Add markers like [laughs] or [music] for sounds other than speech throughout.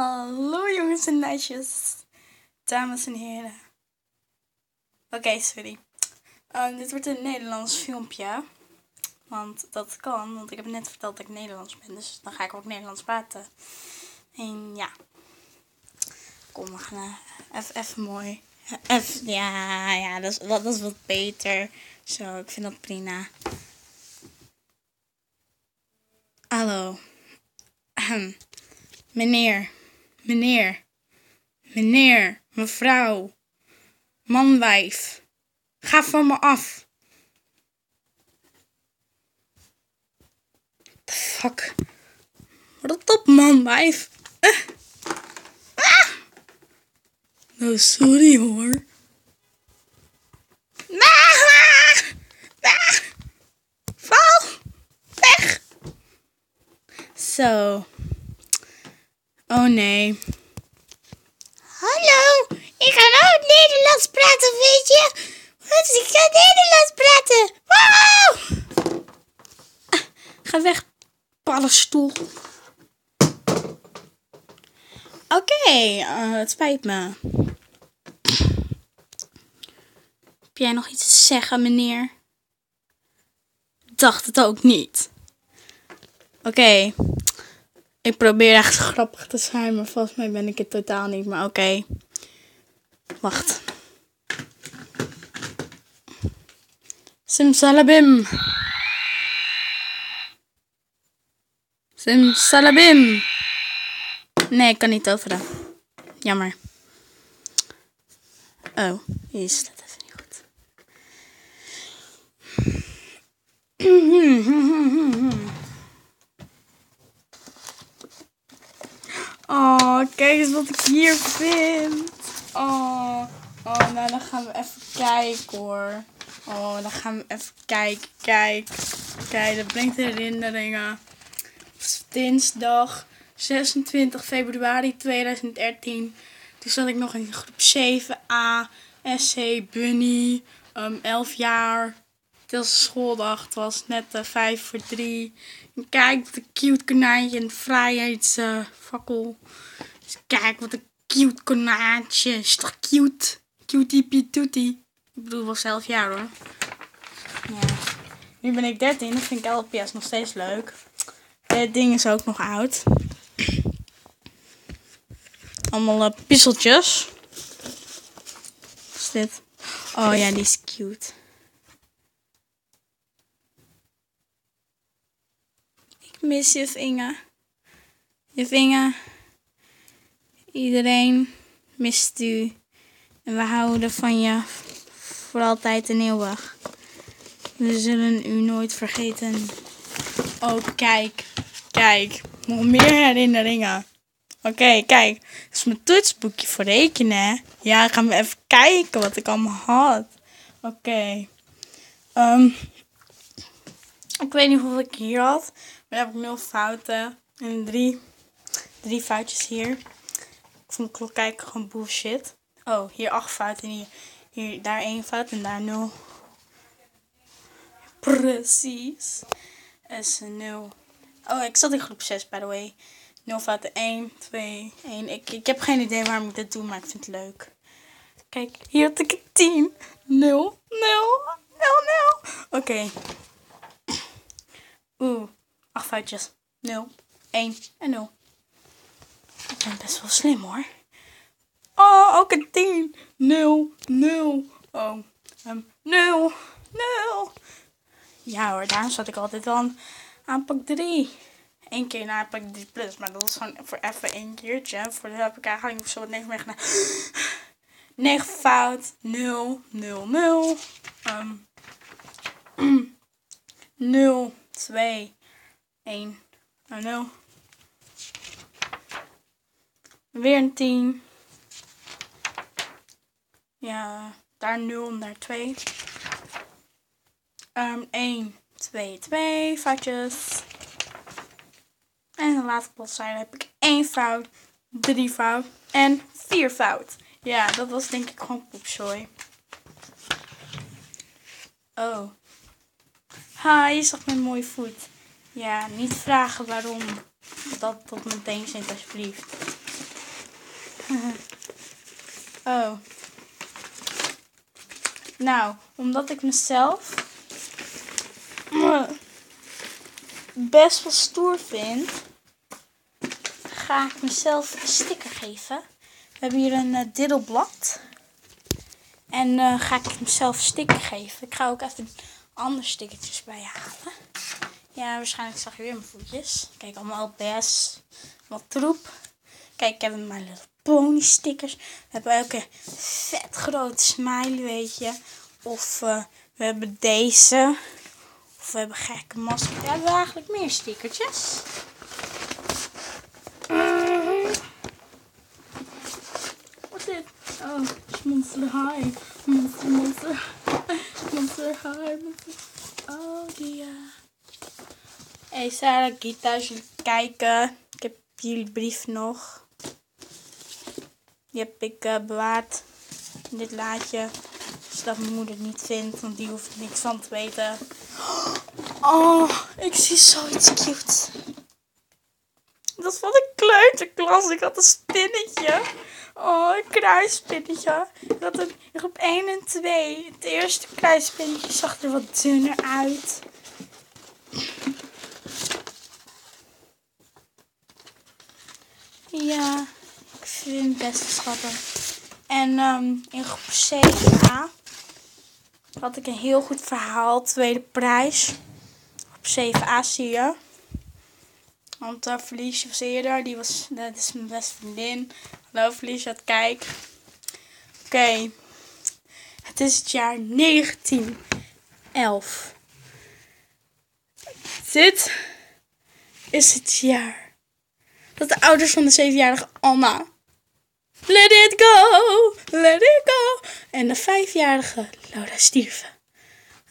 Hallo jongens en meisjes, dames en heren. Oké, sorry. Uh, dit wordt een Nederlands filmpje. Want dat kan, want ik heb net verteld dat ik Nederlands ben. Dus dan ga ik ook Nederlands praten. En ja. Kom, we gaan even, even mooi. Even, ja, ja dat, is, dat is wat beter. Zo, ik vind dat prima. Hallo. Meneer, meneer, meneer, mevrouw, manwijf, ga van me af. The fuck? Rot op, manwijf. Uh. Ah. Nou, sorry hoor. Ah. Ah. Weg. Zo. Oh nee. Hallo, ik ga nou Nederlands praten, weet je? Want ik ga Nederlands praten. Wow! Ga weg, paddenstoel. Oké, okay, uh, het spijt me. Heb jij nog iets te zeggen, meneer? Dacht het ook niet. Oké. Okay. Ik probeer echt [laughs] grappig te zijn, maar volgens mij ben ik het totaal niet. Maar oké. Okay. Wacht. Simsalabim. Simsalabim. Nee, ik kan niet toveren. Jammer. Oh, hier is dat even niet goed. Oh, kijk eens wat ik hier vind. Oh, oh nou dan gaan we even kijken hoor. Oh, dan gaan we even kijken. Kijk, kijk, dat brengt herinneringen. Dinsdag 26 februari 2013. Toen zat ik nog in groep 7a, SC Bunny, um, 11 jaar. Het was schooldag, het was net uh, 5 voor 3. En kijk wat een cute konijntje, een vrijheidsfakkel. Kijk wat een cute konijntje. Is toch cute? Cutie pitootie. Ik bedoel, was 11 jaar hoor. Ja. Nu ben ik 13, dat vind ik LPS nog steeds leuk. Het ding is ook nog oud. Allemaal uh, puzzeltjes. Wat is dit? Oh ja, die is cute. Ik mis je Inge. Je Inge. Iedereen mist u. En we houden van je voor altijd en eeuwig. We zullen u nooit vergeten. Oh, kijk. Kijk. Nog meer herinneringen. Oké, kijk. Dit is mijn toetsboekje voor rekenen. Ja, gaan we even kijken wat ik allemaal had. Oké. Um, ik weet niet hoeveel ik hier had. Maar dan heb ik nul fouten. En drie, drie foutjes hier. Ik vond klok kijken gewoon bullshit. Oh, hier acht fouten. En hier, daar één fout en daar nul. Precies. is een nul. Oh, ik zat in groep 6, by the way. 0 fouten 1, 2, 1. Ik, ik heb geen idee waarom ik dit doe, maar ik vind het leuk. Kijk, hier had ik 10, 0, 0, 0, 0. Oké. Okay. Oeh, 8 foutjes. 0, 1 en 0. Ik ben best wel slim hoor. Oh, ook een 10. 0, 0. Oh, um, 0, 0. Ja hoor, daarom zat ik altijd aan, aan pak 3. Eén keer na pak 3 plus, maar dat was gewoon voor even één keertje. Voor de heb ik eigenlijk zo wat 9 mee gedaan. 9 fout, 0, 0, 0. Um, 0, 2, 1, 0. Weer een 10. Ja, daar 0 en daar 2. Um, 1, 2, 2 foutjes. En de laatste bladzijde heb ik 1 fout, 3 fout en 4 fout. Ja, dat was denk ik gewoon poepzooi. Oh. Ha, je zag mijn mooie voet. Ja, niet vragen waarom dat tot meteen zit alsjeblieft. [laughs] oh. Nou, omdat ik mezelf [clears throat] best wel stoer vind, ga ik mezelf een sticker geven. We hebben hier een uh, diddelblad. En uh, ga ik mezelf een sticker geven. Ik ga ook even andere stickertjes bij halen. Ja, waarschijnlijk zag je weer mijn voetjes. Kijk, allemaal best wat troep. Kijk, ik heb mijn Little Pony stickers. We hebben een vet grote smiley, weet je. Of uh, we hebben deze. Of we hebben gekke masker. We hebben eigenlijk meer stickertjes. Wat is dit? Oh, het is Monster High. Monster, Monster. Monster High. Monster. Oh, die. Hey Sarah, Gita, als jullie kijken. Ik heb jullie brief nog. Die heb ik uh, bewaard in dit laadje. Zodat mijn moeder het niet vindt, want die hoeft niks van te weten. Oh, ik zie zoiets cute. Dat is van de kleuterklas. Ik had een spinnetje. Oh, een kruispinnetje. Ik had een groep 1 en 2. Het eerste kruispinnetje zag er wat dunner uit. Ja, ik vind het best schattig. En um, in groep 7a had ik een heel goed verhaal, tweede prijs. Op 7a zie je. Want uh, Felicia was eerder, die was, dat is mijn beste vriendin. Hallo Felicia, kijk. Oké, het is het jaar 1911. Dit is het jaar dat de ouders van de zevenjarige Anna Let it go, let it go. En de vijfjarige Laura stierven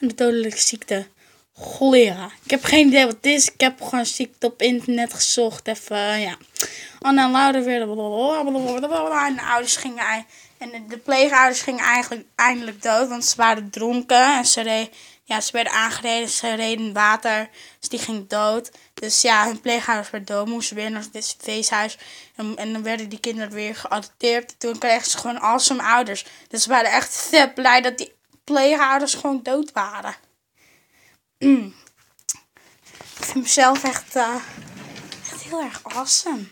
aan de dodelijke ziekte cholera. Ik heb geen idee wat het is. Ik heb gewoon ziekte op internet gezocht. Even, ja. Anna en Laura werden en de ouders gingen en de pleegouders gingen eigenlijk eindelijk dood, want ze waren dronken en ze, re, ja, ze werden aangereden, ze reden water, dus die ging dood. Dus ja, hun pleegouders werden dood, moesten weer naar het feesthuis. En, en dan werden die kinderen weer geadopteerd. Toen kregen ze gewoon awesome ouders. Dus ze waren echt vet [laughs] blij dat die pleegouders gewoon dood waren. [clears throat] Ik vind mezelf echt, uh, echt heel erg awesome.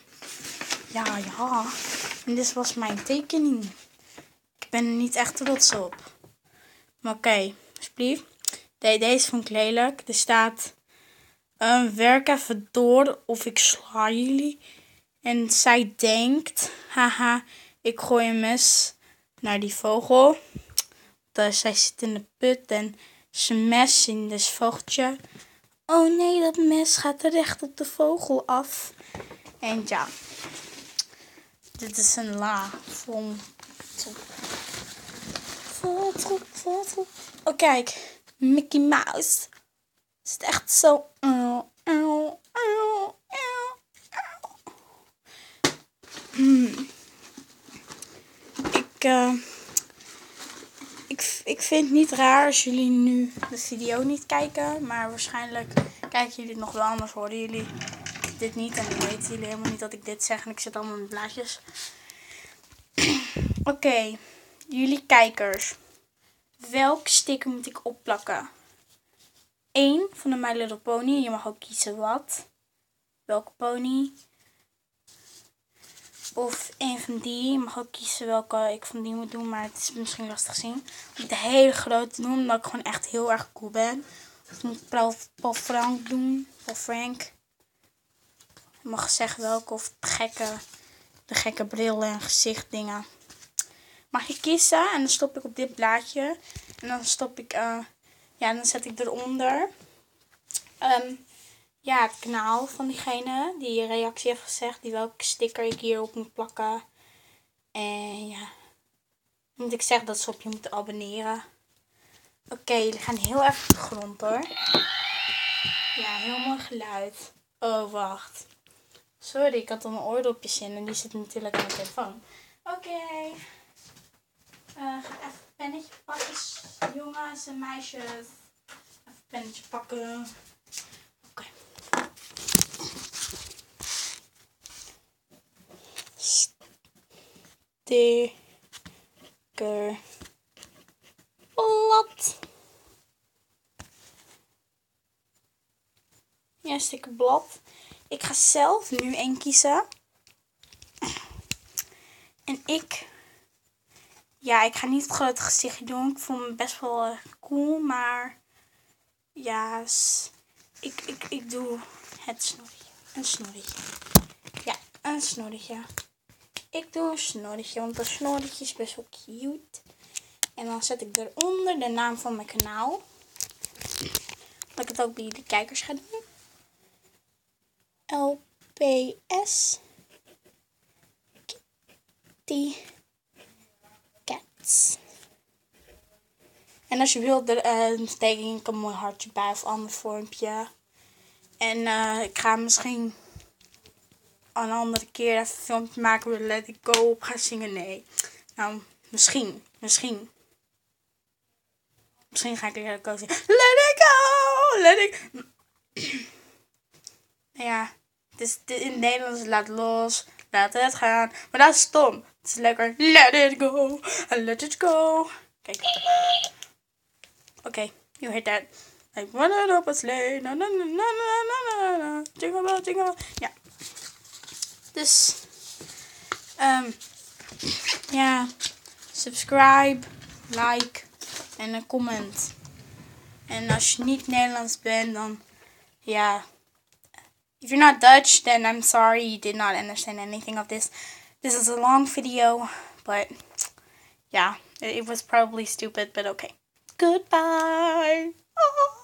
Ja, ja. En dit was mijn tekening. Ik ben er niet echt trots op. Maar oké, okay, alsjeblieft. Deze vond ik lelijk. Er staat... Um, werk even door of ik sla jullie. En zij denkt, haha, ik gooi een mes naar die vogel. Dus zij zit in de put en ze mes in het vogeltje. Oh nee, dat mes gaat recht op de vogel af. En ja, dit is een la vol. Vol vol. Oh kijk, Mickey Mouse. Is echt zo... Hmm. Ik, uh, ik, ik vind het niet raar als jullie nu de video niet kijken. Maar waarschijnlijk kijken jullie het nog wel anders. Horen jullie dit niet. En dan weten jullie helemaal niet dat ik dit zeg. En ik zit allemaal met blaadjes. [clears throat] Oké. Jullie kijkers. Welk sticker moet ik opplakken? Eén van de My Little Pony. Je mag ook kiezen wat. Welke pony. Of een van die. Je mag ook kiezen welke ik van die moet doen. Maar het is misschien lastig zien. Om de hele grote doen. Omdat ik gewoon echt heel erg cool ben. Of moet Paul, Paul Frank doen. Paul Frank. Je mag zeggen welke. Of de gekke, de gekke bril en gezicht dingen. Mag je kiezen. En dan stop ik op dit blaadje. En dan stop ik... Uh, ja, dan zet ik eronder. Um, ja, het kanaal van diegene die reactie heeft gezegd. Die welke sticker ik hierop moet plakken. En ja. Moet ik zeggen dat ze op je moeten abonneren. Oké, okay, jullie gaan heel even op de grond hoor. Ja, heel mooi geluid. Oh, wacht. Sorry, ik had al mijn oordopjes in en die zitten natuurlijk aan de telefoon. Oké. Uh, ga even pennetje pakken, jongens en meisjes. Even pennetje pakken. dikker blad. Ja, een dikker blad. Ik ga zelf nu één kiezen. En ik... Ja, ik ga niet het grote gezichtje doen. Ik vond me best wel uh, cool, maar... Ja, ik, ik, ik doe het snorretje. Een snorretje. Ja, een snorretje. Ik doe een snorretje, want een snorretje is best wel cute. En dan zet ik eronder de naam van mijn kanaal. Dat ik het ook bij jullie kijkers ga doen. LPS Kitty En als je wilt, uh, steek ik een mooi hartje bij of ander vormpje. En uh, ik ga misschien een andere keer even filmpje maken waar Let It Go op gaan zingen. Nee. Nou, misschien. Misschien. Misschien ga ik Let It Go zingen. Let It Go! Let It [clears throat] ja. Het is in het Nederlands laat los. Laat het gaan. Maar dat is stom. Is. Let it go. Let it go. Oké. Okay, you heard that. Like running up a sleigh. Na, na, na, na, na, na, Jingle bell, jingle bell. Ja. Dus. Um, ja. Subscribe. Like. En een comment. En als je niet Nederlands bent, dan. Ja. If you're not Dutch, then I'm sorry you did not understand anything of this. This is a long video, but yeah, it, was probably stupid, but okay. Goodbye. Oh.